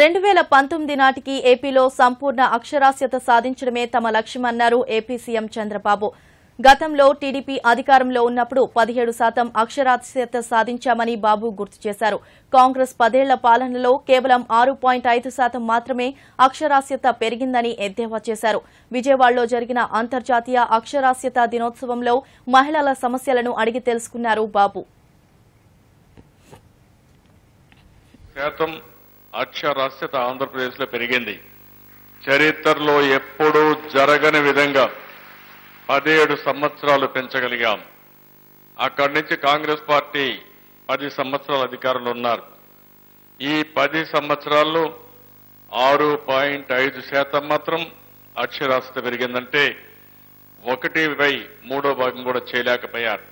రెండు వేల పంతొమ్మిది నాటికి ఏపీలో సంపూర్ణ అక్షరాస్యత సాధించడమే తమ లక్ష్యమన్నారు ఏపీ సీఎం చంద్రబాబు. గతంలో టీడీపీ అధికారంలో ఉన్నప్పుడు పదిహేడు శాతం అక్షరాస్యత సాధించామని బాబు గుర్తు చేశారు. కాంగ్రెస్ పదేళ్ళ పాలనలో కేవలం ఆరు పాయింట్ ఐదు శాతం మాత్రమే అక్షరాస్యత పెరిగిందని ఎద్దేవా చేశారు. విజయవాడలో జరిగిన అంతర్జాతీయ అక్షరాస్యత దినోత్సవంలో మహిళల సమస్యలను అడిగి తెలుసుకున్నారు బాబు. శాతం అక్షరాస్యత ఆంధ్రప్రదేశ్లో పెరిగింది. చరిత్రలో ఎప్పుడూ జరగని విధంగా పదిహేడు సంవత్సరాలు పెంచగలిగాం. అక్కడి నుంచి కాంగ్రెస్ పార్టీ పది సంవత్సరాల అధికారంలో ఉన్నారు. ఈ పది సంవత్సరాల్లో ఆరు పాయింట్ ఐదు శాతం మాత్రం అక్షరాస్యత పెరిగిందంటే ఒకటి బై మూడో భాగం కూడా చేయలేకపోయారు.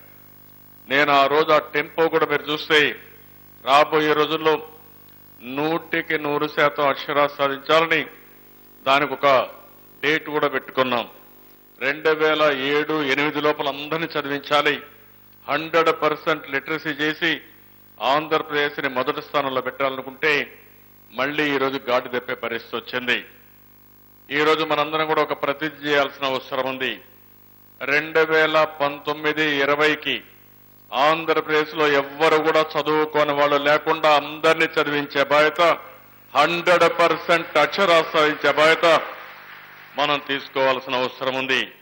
నేను ఆ రోజు ఆ టెంపో కూడా మీరు చూస్తే రాబోయే రోజుల్లో నూటికి నూరు శాతం అక్షరాస్ సాధించాలని దానికి ఒక డేట్ కూడా పెట్టుకున్నాం. రెండు వేల ఏడు ఎనిమిది లోపల అందరినీ చదివించాలి. హండ్రెడ్ పర్సెంట్ లిటరసీ చేసి ఆంధ్రప్రదేశ్ని మొదటి స్థానంలో పెట్టాలనుకుంటే మళ్ళీ ఈరోజు రోజు గాడి తెప్పే పరిస్థితి వచ్చింది. ఈరోజు మనందరం కూడా ఒక ప్రతిజ్ఞ చేయాల్సిన అవసరం ఉంది. రెండు వేల పంతొమ్మిది ఇరవైకి ఆంధ్రప్రదేశ్లో ఎవ్వరు కూడా చదువుకోని వాళ్ళు లేకుండా అందరినీ చదివించే బాధ్యత హండ్రెడ్ పర్సెంట్ అక్షరాస్యత ఇచ్చే బాధ్యత మనం తీసుకోవాల్సిన అవసరం ఉంది.